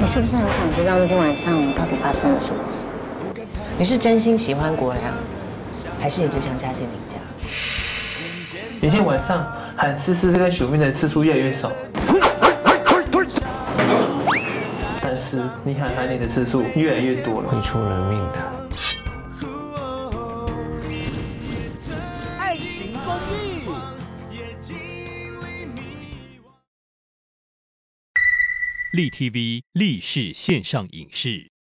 你是不是很想知道那天晚上到底发生了什么？你是真心喜欢国良，还是你只想嫁进林家？那天晚上喊思思这个宿命的次数越来越少，但是你喊喊你的次数越来越多了。会出人命的。爱情公寓。立 TV 立式线上影视。